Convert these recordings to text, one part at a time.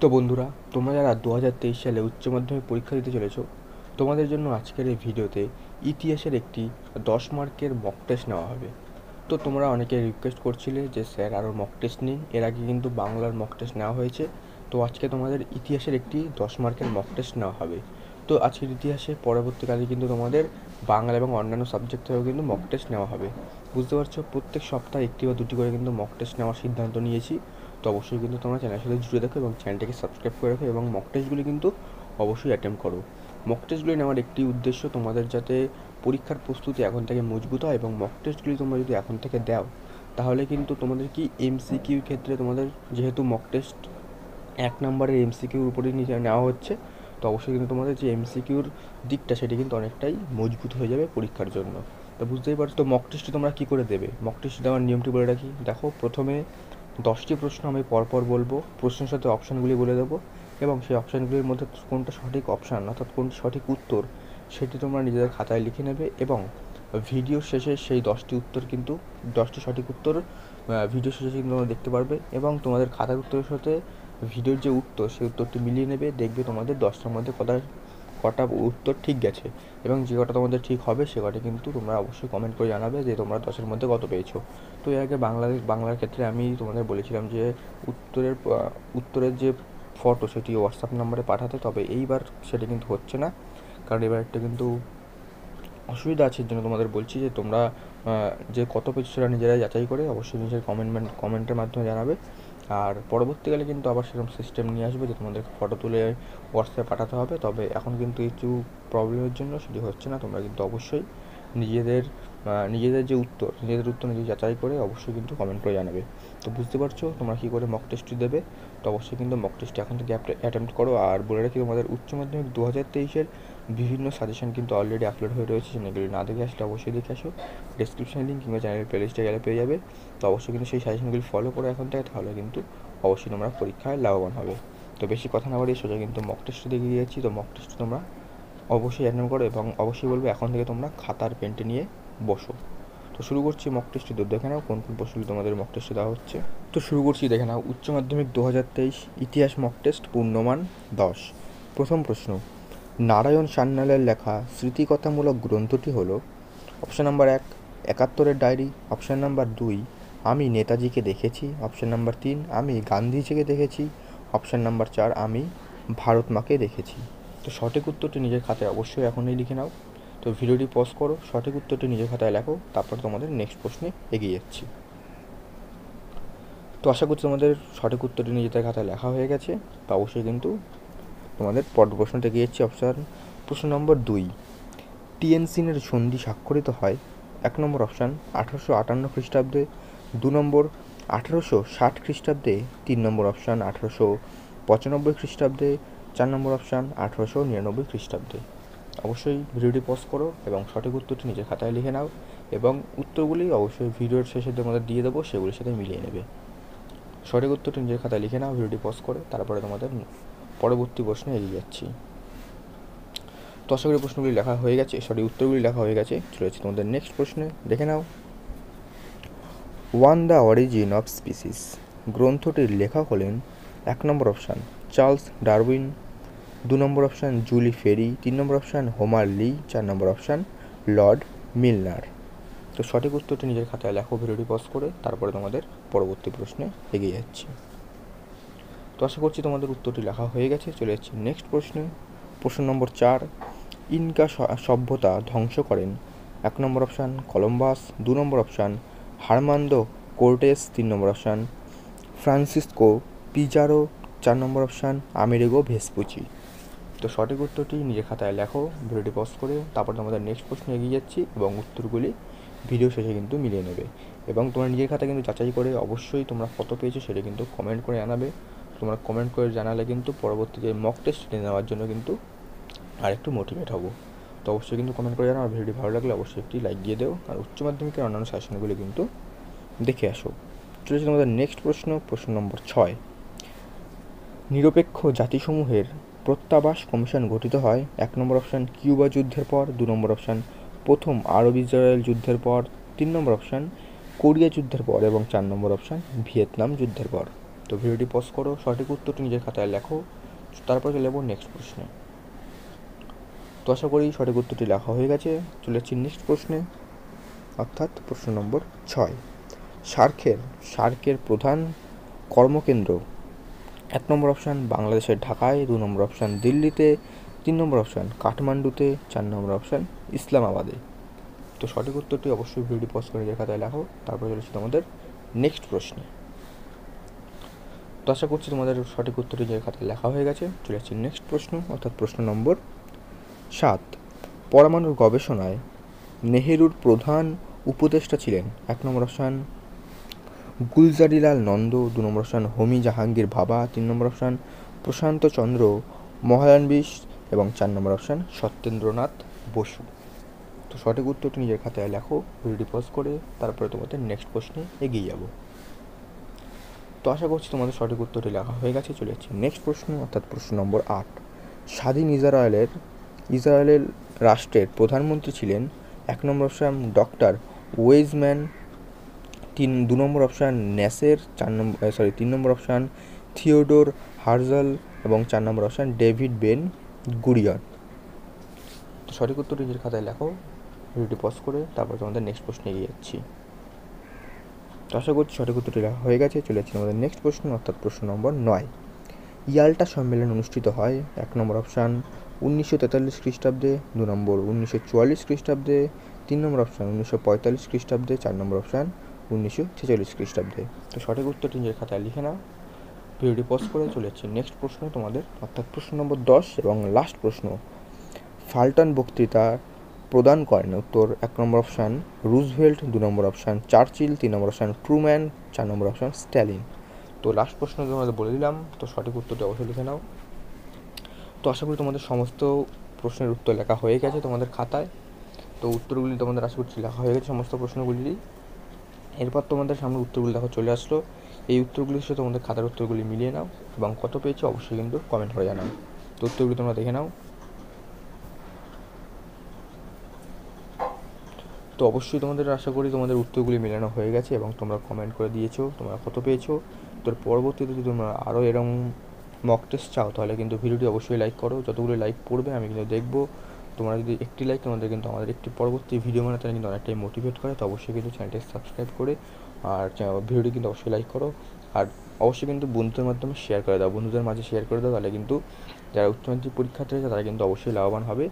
তো বন্ধুরা, তোমরা যারা দু হাজার তেইশ সালে উচ্চ মাধ্যমিক পরীক্ষা দিতে চলেছো, তোমাদের জন্য আজকের এই ভিডিওতে ইতিহাসের একটি দশ মার্কের মক টেস্ট নেওয়া হবে। তো তোমরা অনেকে রিকোয়েস্ট করছিলে যে, স্যার, আরও মক টেস্ট নিন। এর আগে কিন্তু বাংলার মক টেস্ট নেওয়া হয়েছে। তো আজকে তোমাদের ইতিহাসের একটি দশ মার্কের মক টেস্ট নেওয়া হবে। তো আজকের ইতিহাসে পরবর্তীকালে কিন্তু তোমাদের বাংলা এবং অন্যান্য সাবজেক্ট থেকেও কিন্তু মক টেস্ট নেওয়া হবে। বুঝতে পারছ? প্রত্যেক সপ্তাহে একটি বা দুটি করে কিন্তু মক টেস্ট নেওয়ার সিদ্ধান্ত নিয়েছি। তো অবশ্যই কিন্তু তোমরা চ্যানেলের সাথে জুড়ে দেখো এবং চ্যানেলটাকে সাবস্ক্রাইব করে রাখো এবং মক টেস্টগুলি কিন্তু অবশ্যই অ্যাটেম্প করো। মক টেস্টগুলি নেওয়ার একটি উদ্দেশ্য তোমাদের যাতে পরীক্ষার প্রস্তুতি এখন থেকে মজবুত হয় এবং মক টেস্টগুলি তোমরা যদি এখন থেকে দাও, তাহলে কিন্তু তোমাদের কি এমসিকিউর ক্ষেত্রে তোমাদের যেহেতু মক টেস্ট এক নম্বরের এমসিকিউর উপরেই নেওয়া হচ্ছে, তো অবশ্যই কিন্তু তোমাদের যে এমসিকিউর দিকটা সেটি কিন্তু অনেকটাই মজবুত হয়ে যাবে পরীক্ষার জন্য। তো বুঝতেই পারছ তো মক টেস্টে তোমরা কী করে দেবে? মক টেস্ট দেওয়ার নিয়মটি বলে রাখি। দেখো, প্রথমে দশটি প্রশ্ন আমি পরপর বলব। প্রশ্নের সাথে অপশানগুলি বলে দেবো এবং সেই অপশানগুলির মধ্যে কোনটা সঠিক অপশান অর্থাৎ কোনটি সঠিক উত্তর সেটি তোমরা নিজেদের খাতায় লিখে নেবে এবং ভিডিও শেষে সেই দশটি উত্তর কিন্তু, দশটি সঠিক উত্তর ভিডিও শেষে কিন্তু তোমরা দেখতে পারবে এবং তোমাদের খাতার উত্তরের সাথে ভিডিওর যে উত্তর সেই উত্তরটি মিলিয়ে নেবে, দেখবে তোমাদের দশটার মধ্যে কটা কটা উত্তর ঠিক গেছে এবং যে কটা তোমাদের ঠিক হবে সে কটা কিন্তু তোমরা অবশ্যই কমেন্ট করে জানাবে যে তোমরা দশের মধ্যে কত পেয়েছ। তো এর আগে বাংলাদেশ বাংলার ক্ষেত্রে আমি তোমাদের বলেছিলাম যে উত্তরের উত্তরের যে ফটো সেটি হোয়াটসঅ্যাপ নাম্বারে পাঠাতে, তবে এইবার সেটা কিন্তু হচ্ছে না। কারণ এবার একটা কিন্তু অসুবিধা আছে জন্য তোমাদের বলছি যে তোমরা যে কত পেয়েছ সেটা নিজেরাই যাচাই করে অবশ্যই নিজের কমেন্ট কমেন্টের মাধ্যমে জানাবে। আর পরবর্তীকালে কিন্তু আবার সেরকম সিস্টেম নিয়ে আসবে যে তোমাদের ফটো তুলে হোয়াটসঅ্যাপে পাঠাতে হবে। তবে এখন কিন্তু কিছু প্রবলেমের জন্য সেটি হচ্ছে না। তোমরা কিন্তু অবশ্যই নিজেদের নিজেদের যে উত্তর, নিজেদের উত্তর নিজে যাচাই করে অবশ্যই কিন্তু কমেন্ট করে জানাবে। তো বুঝতে পারছ তোমরা কী করে মক টেস্টটি দেবে? তো অবশ্যই কিন্তু মক টেস্টটি এখন থেকে অ্যাটেম্প্ট করো। আর বলে রাখি তোমাদের উচ্চ মাধ্যমিক দু হাজার তেইশের বিভিন্ন সাজেশন কিন্তু অলরেডি আপলোড হয়ে রয়েছে, সেগুলি না দেখে আসলে অবশ্যই দেখে আসো। ডিসক্রিপশানে লিঙ্ক কিংবা চ্যানেলের প্লেলিস্টে গেলে পেয়ে যাবে। তো অবশ্যই কিন্তু সেই সাজেশনগুলি ফলো করো এখন থেকে, তাহলে কিন্তু অবশ্যই তোমরা পরীক্ষায় লাভবান হবে। তো বেশি কথা না বাড়িয়ে সোজা কিন্তু মক টেস্ট দেখে দিয়েছি। তো মক টেস্ট তোমরা অবশ্যই অ্যাটেন্ড করো এবং অবশ্যই বলবে এখন থেকে তোমরা খাতার পেনটি নিয়ে বসো। তো শুরু করছি মক টেস্টটি তো দেখে নাও কোন কোন প্রশ্নগুলি তোমাদের মক টেস্টে দেওয়া হচ্ছে। তো শুরু করছি, দেখে নাও। উচ্চ মাধ্যমিক দু হাজার তেইশ ইতিহাস মক টেস্ট পূর্ণমান দশ। প্রথম প্রশ্ন নারায়ণ সান্যালের লেখা স্মৃতিকথামূলক গ্রন্থটি হল অপশান নাম্বার এক, একাত্তরের ডায়েরি, অপশান নাম্বার দুই, আমি নেতাজিকে দেখেছি, অপশান নাম্বার তিন, আমি গান্ধীজিকে দেখেছি, অপশান নাম্বার চার, আমি ভারত মাকে দেখেছি। তো সঠিক উত্তরটি নিজের খাতায় অবশ্যই এখনই লিখে নাও। তো ভিডিওটি পজ করো, সঠিক উত্তরটি নিজের খাতায় লেখো, তারপর তোমাদের নেক্সট প্রশ্নে এগিয়ে যাচ্ছি। তো আশা করছি তোমাদের সঠিক উত্তরটি নিজেদের খাতায় লেখা হয়ে গেছে, তো অবশ্যই কিন্তু তোমাদের পরের প্রশ্নটা এগিয়ে যাচ্ছি অপশান প্রশ্ন নম্বর দুই। টিএনসিনের সন্ধি স্বাক্ষরিত হয় এক নম্বর অপশান আঠারোশো আটান্ন খ্রিস্টাব্দে। দু নম্বর, আঠারোশো ষাট খ্রিস্টাব্দে। তিন নম্বর অপশান আঠারোশো পঁচানব্বই খ্রিস্টাব্দে। চার নম্বর অপশান আঠারোশো নিরানব্বই খ্রিস্টাব্দে। অবশ্যই ভিডিওটি পজ করো এবং সঠিক উত্তরটি নিজের খাতায় লিখে নাও এবং উত্তরগুলি অবশ্যই ভিডিওর শেষে তোমাদের দিয়ে দেবো, সেগুলির সাথে মিলিয়ে নেবে। সঠিক উত্তরটি নিজের খাতায় লিখে নাও, ভিডিওটি পজ করে, তারপরে তোমাদের পরবর্তী প্রশ্নে এগিয়ে যাচ্ছি। তো আশা করি প্রশ্নগুলি লেখা হয়ে গেছে সরি উত্তরগুলি লেখা হয়ে গেছে। চলে যাচ্ছি তোমাদের নেক্সট প্রশ্নে, দেখে নাও। On the origin of species গ্রন্থটির লেখক হলেন এক নম্বর অপশান চার্লস ডারউইন দু নম্বর অপশান জুলি ফেরি তিন নম্বর অপশান হোমার লি চার নম্বর অপশান লর্ড মিলনার তো সঠিক উত্তরটি নিজের খাতায় লেখো, ভিডিওটি পজ করে, তারপরে তোমাদের পরবর্তী প্রশ্নে এগিয়ে যাচ্ছি। তো আশা করছি তোমাদের উত্তরটি লেখা হয়ে গেছে। চলে যাচ্ছি নেক্সট প্রশ্নে। প্রশ্ন নম্বর চার, ইনকা সভ্যতা ধ্বংস করেন। এক নম্বর অপশান কলম্বাস দু নম্বর অপশান হারমান্দো কোর্টেস তিন নম্বর অপশান ফ্রান্সিসকো পিজারো চার নম্বর অপশান আমেরিগো ভেসপুচি তো সঠিক উত্তরটি নিজের খাতায় লেখো, ভিডিওটি পজ করে, তারপর তোমাদের নেক্সট প্রশ্নে এগিয়ে যাচ্ছি এবং উত্তরগুলি ভিডিও শেষে কিন্তু মিলিয়ে নেবে। এবং তোমার নিজের খাতা কিন্তু যাচাই করে অবশ্যই তোমরা কত পেয়েছ সেটা কিন্তু কমেন্ট করে জানাবে। তোমরা কমেন্ট করে জানালে কিন্তু পরবর্তীতে মক টেস্ট নেওয়ার জন্য কিন্তু আরেকটু মোটিভেট হব। তো অবশ্যই কিন্তু কমেন্ট করে জানাও আর ভিডিওটি ভালো লাগলে অবশ্যই একটি লাইক দিয়ে দেও। আর উচ্চ মাধ্যমিকের অন্যান্য সেশনগুলি কিন্তু দেখে আসো। চলেছে তোমাদের নেক্সট প্রশ্ন প্রশ্ন নম্বর ছয়। নিরপেক্ষ জাতিসমূহের প্রত্যাবাস কমিশন গঠিত হয়। এক নম্বর অপশান কিউবা যুদ্ধের পর। দু নম্বর অপশান প্রথম আরব ইসরায়েল যুদ্ধের পর। তিন নম্বর অপশান কোরিয়া যুদ্ধের পর। এবং চার নম্বর অপশান ভিয়েতনাম যুদ্ধের পর। তো ভিডিওটি পজ করো, সঠিক উত্তরটি নিজের খাতায় লেখো, তারপর চলে যাব নেক্সট প্রশ্নে। তো আশা করি সঠিক উত্তরটি লেখা হয়ে গেছে। চলে যাচ্ছি নেক্সট প্রশ্নে, অর্থাৎ প্রশ্ন নম্বর ছয়। সার্কের সার্কের প্রধান কর্মকেন্দ্র, এক নম্বর অপশান বাংলাদেশের ঢাকায়, দু নম্বর অপশান দিল্লিতে, তিন নম্বর অপশান কাঠমান্ডুতে, চার নম্বর অপশান ইসলামাবাদে। তো সঠিক উত্তরটি অবশ্যই ভিডিও পজ করে নিজের খাতায় লেখো, তারপর চলেছি তোমাদের নেক্সট প্রশ্নে। তো আশা করছি তোমাদের সঠিক উত্তরটি নিজের খাতায় লেখা হয়ে গেছে, চলে যাচ্ছি নেক্সট প্রশ্ন, অর্থাৎ প্রশ্ন নম্বর সাত। পরমাণুর গবেষণায় নেহেরুর প্রধান উপদেষ্টা ছিলেন, এক নম্বর অপশান গুলজারিলাল নন্দ, দু নম্বর অপশান হোমি জাহাঙ্গীর ভাবা, তিন নম্বর অপশান প্রশান্ত চন্দ্র মহায়ানবিশ এবং চার নম্বর অপশান সত্যেন্দ্রনাথ বসু। তো সঠিক উত্তরটি নিজের খাতায় লেখো ভিডিও পজ করে, তারপরে তোমাদের নেক্সট প্রশ্নে এগিয়ে যাব। তো আশা করছি তোমাদের সঠিক উত্তরটি লেখা হয়ে গেছে, চলে যাচ্ছি নেক্সট প্রশ্ন, অর্থাৎ প্রশ্ন নম্বর আট। স্বাধীন ইসরায়েলের ইসরায়েলের রাষ্ট্রের প্রধানমন্ত্রী ছিলেন এক নম্বর অপশান ডক্টর ওয়েজম্যান, তিন, দু নম্বর অপশান ন্যাসের, চার নম্বর সরি তিন নম্বর অপশান থিওডোর হার্জাল এবং চার নম্বর অপশান ডেভিড বেন গুরিয়ন। সঠিক উত্তর নিজের খাতায় লেখো, ভিডিওটি পজ করে, তারপর তোমাদের নেক্সট প্রশ্নে এগিয়ে যাচ্ছি। তো আশা করছি সঠিক উত্তরটি হয়ে গেছে। চলে যাচ্ছি আমাদের নেক্সট প্রশ্ন, অর্থাৎ প্রশ্ন নম্বর নয়। ইয়াল্টা সম্মেলন অনুষ্ঠিত হয়, এক নম্বর অপশান উনিশশো তেতাল্লিশ খ্রিস্টাব্দে, দু নম্বর উনিশশো চুয়াল্লিশ খ্রিস্টাব্দে, তিন নম্বর অপশান উনিশশো পঁয়তাল্লিশ খ্রিস্টাব্দে, চার নম্বর অপশান উনিশশো ছেচল্লিশ খ্রিস্টাব্দে। তো সঠিক উত্তরটি নিজের খাতায় লিখে নাও। ভিডিওটি পজ করে চলে যাচ্ছে। নেক্সট প্রশ্ন তোমাদের, অর্থাৎ প্রশ্ন নম্বর দশ এবং লাস্ট প্রশ্ন। ফাল্টন বক্তৃতা প্রদান করেন। উত্তর এক নম্বর অপশান, রুজভেল্ট। দু নম্বর অপশান, চার্চিল। তিন নম্বর অপশান, ট্রুম্যান। চার নম্বর অপশান, স্ট্যালিন। তো লাস্ট প্রশ্ন তোমাদের বলে দিলাম। তো সঠিক উত্তরটি অবশ্যই লিখে নাও। তো আশা করি তোমাদের সমস্ত প্রশ্নের উত্তর লেখা হয়ে গেছে তোমাদের খাতায়। তো উত্তরগুলি তোমাদের আশা করছি লেখা হয়ে গেছে সমস্ত প্রশ্নগুলি এরপর তোমাদের সামনে উত্তরগুলি দেখো চলে আসলো। এই উত্তরগুলির সাথে তোমাদের খাতার উত্তরগুলি মিলিয়ে নাও এবং কত পেয়েছ অবশ্যই কিন্তু কমেন্ট করে জানাও। তো উত্তরগুলি তোমরা দেখে নাও। তো অবশ্যই তোমাদের আশা করি তোমাদের উত্তরগুলি মেলানো হয়ে গেছে এবং তোমরা কমেন্ট করে দিয়েছ, তোমরা কত পেয়েছ। তোর পরবর্তীতে যদি তোমরা আরও এরকম মক টেস্ট চাও, তাহলে কিন্তু ভিডিওটি অবশ্যই লাইক করো। যতগুলো লাইক পড়বে, আমি কিন্তু দেখব। তোমরা যদি একটি লাইক তোমাদের কিন্তু আমাদের একটি পরবর্তী ভিডিও বানাতে কিন্তু অনেকটাই মোটিভেট করে। তো অবশ্যই কিন্তু চ্যানেলটি সাবস্ক্রাইব করে আর ভিডিওটি কিন্তু অবশ্যই লাইক করো। আর অবশ্যই কিন্তু বন্ধুদের মাধ্যমে শেয়ার করে দাও। বন্ধুদের মাঝে শেয়ার করে দাও, তাহলে কিন্তু যারা উচ্চ মাধ্যমিক পরীক্ষার্থী রয়েছে, তারা কিন্তু অবশ্যই লাভবান হবে।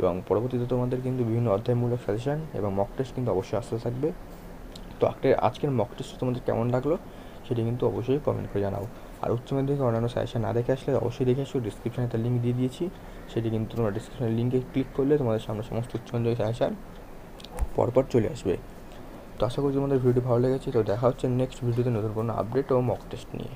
এবং পরবর্তীতে তোমাদের কিন্তু বিভিন্ন অধ্যায়মূলক সাজেশান এবং মক টেস্ট কিন্তু অবশ্যই আসতে থাকবে। তো আজকের আজকের মক টেস্ট তোমাদের কেমন লাগল সেটি কিন্তু অবশ্যই কমেন্ট করে জানাও। আর উচ্চ মাধ্যমিক অন্যান্য সাজেশান না দেখে আসলে অবশ্যই দেখে আসো ডিসক্রিপশানে তার লিঙ্ক দিয়ে দিয়েছি। সেটি কিন্তু তোমরা ডিসক্রিপশানের লিঙ্কে ক্লিক করলে তোমাদের সামনে সমস্ত উচ্চ মাধ্যমিক সাজেশান পরপর চলে আসবে। তো আশা করছি তোমাদের ভিডিও ভালো লেগেছে। তো দেখা হচ্ছে নেক্সট ভিডিওতে নতুন কোনো আপডেট ও মক টেস্ট নিয়ে।